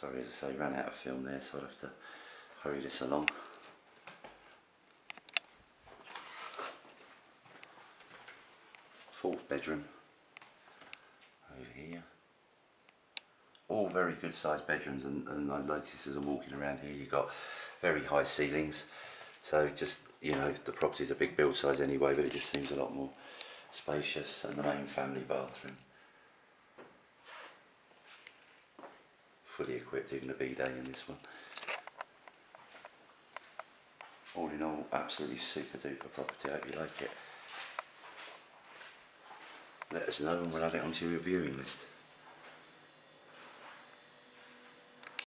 Sorry, as I say, ran out of film there, so I'll have to hurry this along. Fourth bedroom over here. All very good sized bedrooms, and, and I notice as I'm walking around here, you've got very high ceilings. So just you know, the property's a big build size anyway, but it just seems a lot more spacious. And the main family bathroom, fully equipped, even a bidet in this one. All in all, absolutely super duper property. I hope you like it. Let us know and we'll add it onto your viewing list.